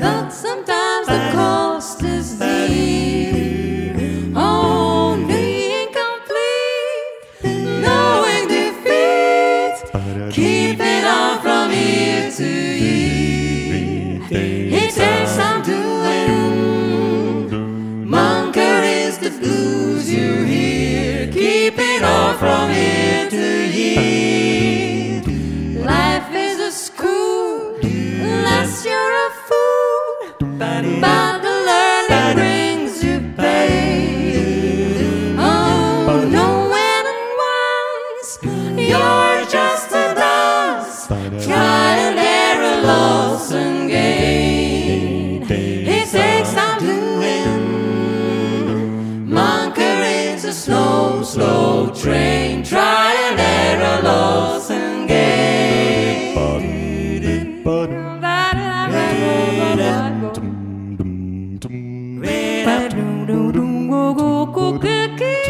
but sometimes. to pay. Oh, no one wants. you're just a dust, trying there a loss and gain. It takes time to win. Monkey is a slow, slow train, trying there a loss. One place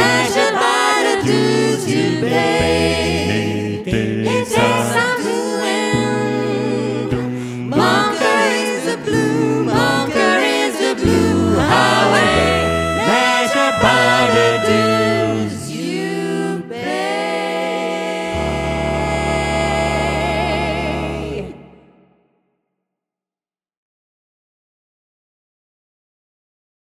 Imagine how to do you, baby. It's